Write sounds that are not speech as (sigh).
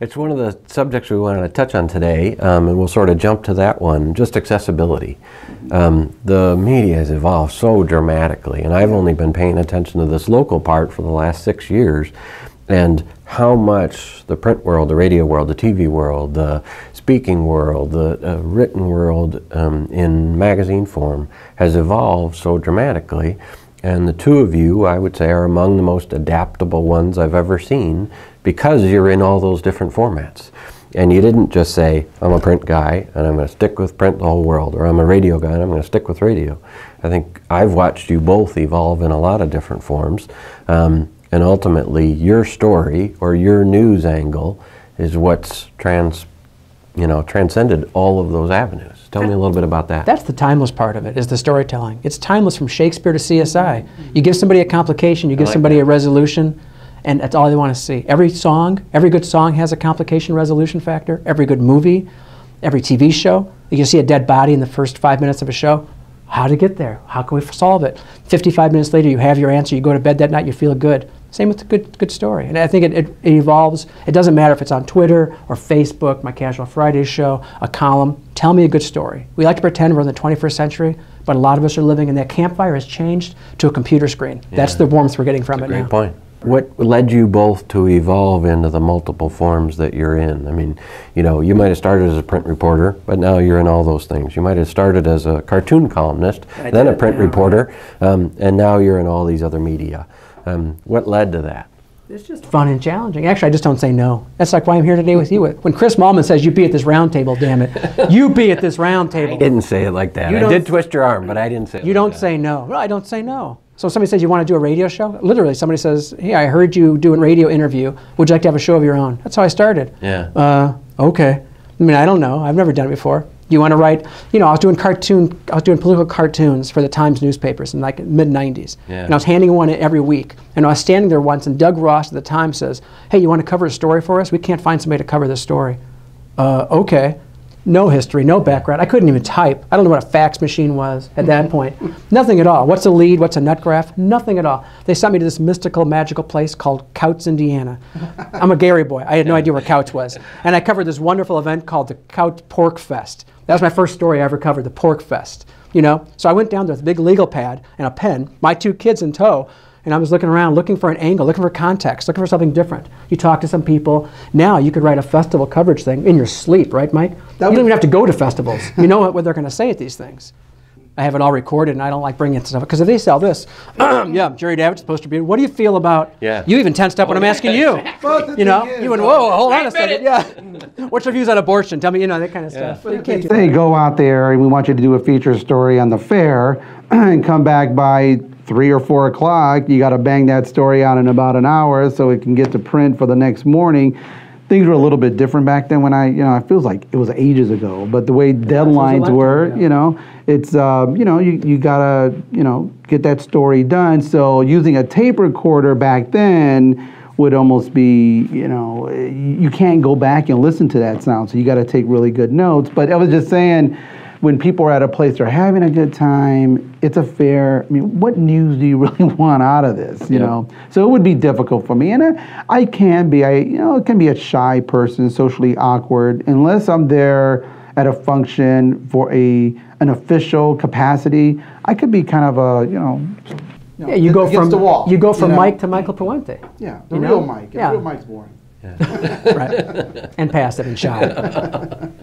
It's one of the subjects we wanted to touch on today, um, and we'll sort of jump to that one, just accessibility. Um, the media has evolved so dramatically, and I've only been paying attention to this local part for the last six years, and how much the print world, the radio world, the TV world, the speaking world, the uh, written world um, in magazine form has evolved so dramatically. And the two of you, I would say, are among the most adaptable ones I've ever seen because you're in all those different formats. And you didn't just say, I'm a print guy and I'm going to stick with print the whole world, or I'm a radio guy and I'm going to stick with radio. I think I've watched you both evolve in a lot of different forms. Um, and ultimately, your story or your news angle is what's trans, you know, transcended all of those avenues. Tell me a little bit about that. That's the timeless part of it, is the storytelling. It's timeless from Shakespeare to CSI. You give somebody a complication, you give like somebody that. a resolution, and that's all they want to see. Every song, every good song has a complication resolution factor. Every good movie, every TV show. You see a dead body in the first five minutes of a show. How to get there? How can we solve it? 55 minutes later, you have your answer. You go to bed that night, you feel good. Same with the good, good story. And I think it, it, it evolves. It doesn't matter if it's on Twitter or Facebook, my Casual Fridays show, a column. Tell me a good story. We like to pretend we're in the 21st century, but a lot of us are living, and that campfire has changed to a computer screen. That's the warmth we're getting from That's a it great now. point. What led you both to evolve into the multiple forms that you're in? I mean, you know, you might have started as a print reporter, but now you're in all those things. You might have started as a cartoon columnist, I then a print yeah. reporter, um, and now you're in all these other media. Um, what led to that? It's just fun and challenging. Actually, I just don't say no. That's like why I'm here today with you. When Chris Mahlmann says, you be at this round table, damn it. You be at this round (laughs) table. I didn't say it like that. You I did twist your arm, but I didn't say it You like don't that. say no. Well, I don't say no. So somebody says you want to do a radio show, literally somebody says, "Hey, I heard you do a radio interview. Would you like to have a show of your own?" That's how I started. Yeah. Uh, okay. I mean, I don't know. I've never done it before. You want to write? You know, I was doing cartoon. I was doing political cartoons for the Times newspapers in like mid '90s. Yeah. And I was handing one in every week. And I was standing there once, and Doug Ross at the Times says, "Hey, you want to cover a story for us? We can't find somebody to cover this story." Uh, okay. No history, no background. I couldn't even type. I don't know what a fax machine was at that mm-hmm. point. Nothing at all. What's a lead? What's a nut graph? Nothing at all. They sent me to this mystical, magical place called Kouts, Indiana. (laughs) I'm a Gary boy. I had no idea where Kouts was. And I covered this wonderful event called the Kouts Pork Fest. That was my first story I ever covered, the Pork Fest. You know, so I went down there with a big legal pad and a pen, my two kids in tow, and I was looking around, looking for an angle, looking for context, looking for something different. You talk to some people. Now you could write a festival coverage thing in your sleep, right, Mike? you don't even have to go to festivals. (laughs) you know what, what they're going to say at these things. I have it all recorded, and I don't like bringing it to stuff because if they sell this, (clears throat) yeah, Jerry Davich's supposed to be. What do you feel about? Yeah. You even tensed up when I'm (laughs) asking you. But You know, is, you went, uh, whoa, hold on a second. Yeah. (laughs) What's your views on abortion? Tell me, you know, that kind of stuff. You can't do go out there and we want you to do a feature story on the fair (clears throat) and come back by three or four o'clock. You got to bang that story out in about an hour so it can get to print for the next morning. Things were a little bit different back then when I, you know, it feels like it was ages ago, but the way deadlines lifetime were, ago. you know, it's, uh, you know, you, you got to, you know, get that story done. So using a tape recorder back then would almost be, you know, you can't go back and listen to that sound. So you got to take really good notes. But I was just saying, when people are at a place they're having a good time, it's a fair. I mean, what news do you (laughs) really want out of this? You know, so it would be difficult for me, and I, I can be, I you know, it can be a shy person, socially awkward, unless I'm there at a function for a an official capacity. I could be kind of a, you know. you know, Yeah, you go from the wall. you go from know? Mike to Michael Puente, Yeah, the you real know? Mike. Yeah. Real Mike's boring. (laughs) right? and passive and shy. (laughs)